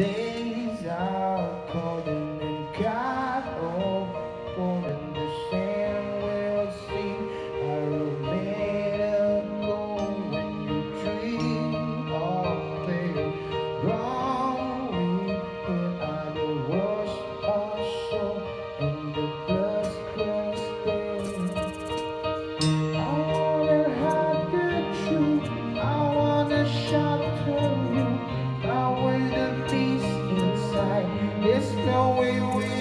parabéns a There's no way we